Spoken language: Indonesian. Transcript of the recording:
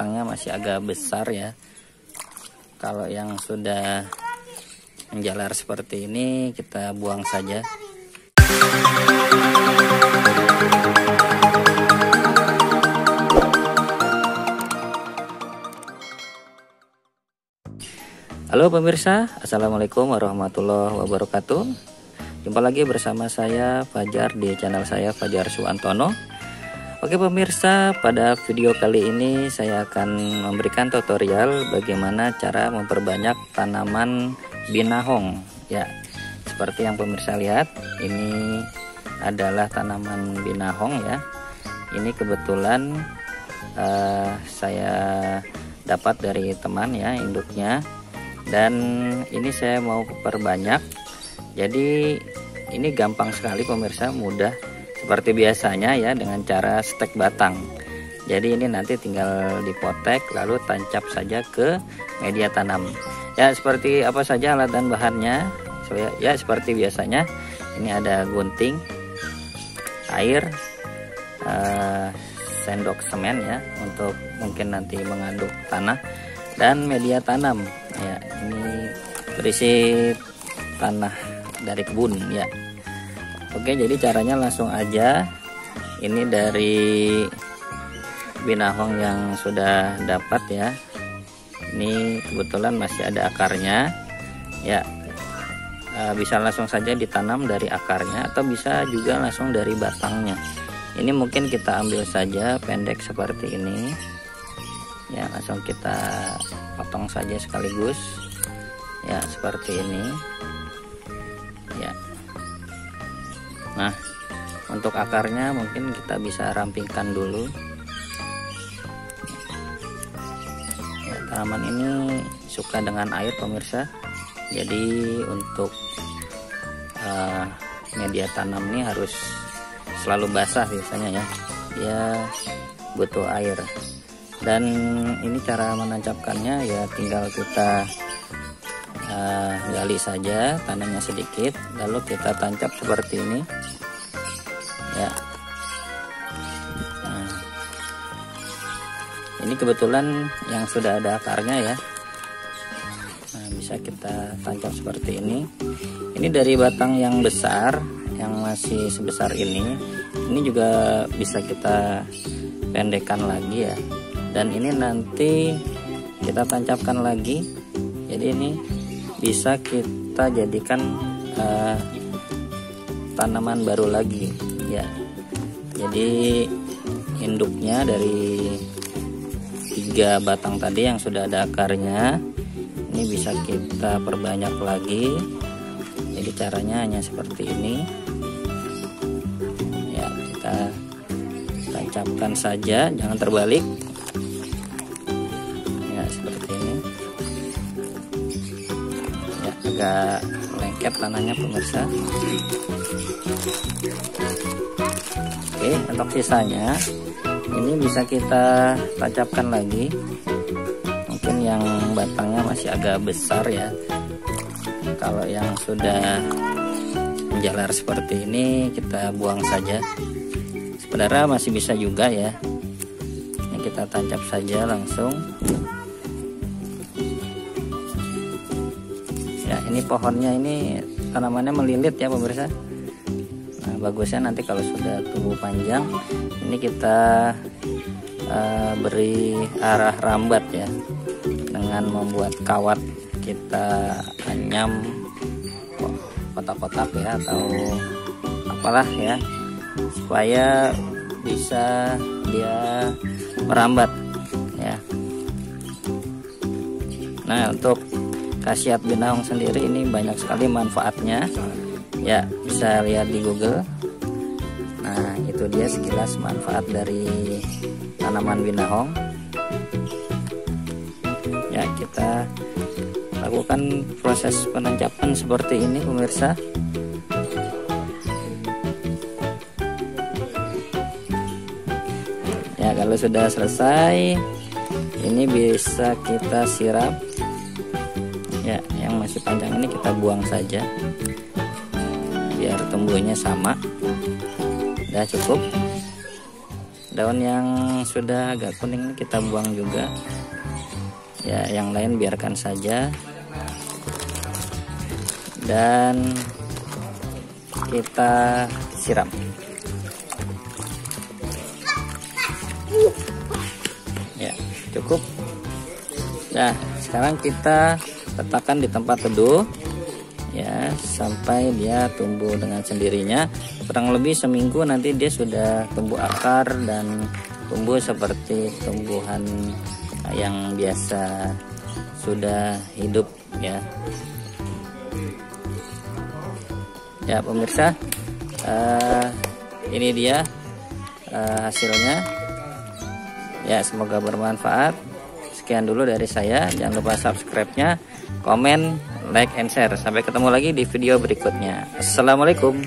batangnya masih agak besar ya. Kalau yang sudah menjalar seperti ini kita buang saja. Halo pemirsa, Assalamualaikum warahmatullahi wabarakatuh. Jumpa lagi bersama saya Fajar di channel saya Fajar Suantono Oke pemirsa, pada video kali ini saya akan memberikan tutorial bagaimana cara memperbanyak tanaman binahong. Ya, seperti yang pemirsa lihat, ini adalah tanaman binahong ya. Ini kebetulan uh, saya dapat dari teman ya induknya. Dan ini saya mau perbanyak. Jadi ini gampang sekali pemirsa mudah seperti biasanya ya dengan cara stek batang. Jadi ini nanti tinggal dipotek lalu tancap saja ke media tanam. Ya seperti apa saja alat dan bahannya? Ya seperti biasanya ini ada gunting air uh, sendok semen ya untuk mungkin nanti mengaduk tanah dan media tanam. Ya ini berisi tanah dari kebun ya oke jadi caranya langsung aja. Ini dari binahong yang sudah dapat ya. Ini kebetulan masih ada akarnya. Ya e, bisa langsung saja ditanam dari akarnya atau bisa juga langsung dari batangnya. Ini mungkin kita ambil saja pendek seperti ini. Ya langsung kita potong saja sekaligus. Ya seperti ini nah untuk akarnya mungkin kita bisa rampingkan dulu. Ya, tanaman ini suka dengan air pemirsa. Jadi untuk uh, media tanam ini harus selalu basah biasanya ya. Dia butuh air. Dan ini cara menancapkannya ya tinggal kita uh, gali saja tanahnya sedikit lalu kita tancap seperti ini. Ya. Nah, ini kebetulan yang sudah ada akarnya ya. Nah bisa kita tancap seperti ini. Ini dari batang yang besar yang masih sebesar ini. Ini juga bisa kita pendekkan lagi ya. Dan ini nanti kita tancapkan lagi. Jadi ini bisa kita jadikan uh, tanaman baru lagi ya. Jadi induknya dari tiga batang tadi yang sudah ada akarnya ini bisa kita perbanyak lagi. Jadi caranya hanya seperti ini. Ya kita tancapkan saja jangan terbalik agak lengket tanahnya pemirsa. Oke untuk sisanya ini bisa kita tancapkan lagi. Mungkin yang batangnya masih agak besar ya. Kalau yang sudah menjalar seperti ini kita buang saja. Sebenarnya masih bisa juga ya. Ini kita tancap saja langsung ini pohonnya ini tanamannya melilit ya pemirsa. Nah bagusnya nanti kalau sudah tumbuh panjang ini kita uh, beri arah rambat ya dengan membuat kawat kita anyam kotak-kotak ya atau apalah ya supaya bisa dia merambat ya. Nah untuk khasiat binahong sendiri. Ini banyak sekali manfaatnya. Ya bisa lihat di Google. Nah itu dia sekilas manfaat dari tanaman binahong. Ya kita lakukan proses penancapan seperti ini pemirsa. Ya kalau sudah selesai ini bisa kita siram ya yang masih panjang ini kita buang saja. Biar tumbuhnya sama. Udah cukup. Daun yang sudah agak kuning kita buang juga. Ya yang lain biarkan saja. Dan kita siram. Ya cukup. Nah sekarang kita letakkan di tempat teduh ya sampai dia tumbuh dengan sendirinya. Kurang lebih seminggu nanti dia sudah tumbuh akar dan tumbuh seperti tumbuhan yang biasa sudah hidup ya. Ya pemirsa uh, ini dia uh, hasilnya. Ya semoga bermanfaat. Sekian dulu dari saya. Jangan lupa subscribe nya komen like and share. Sampai ketemu lagi di video berikutnya. Assalamualaikum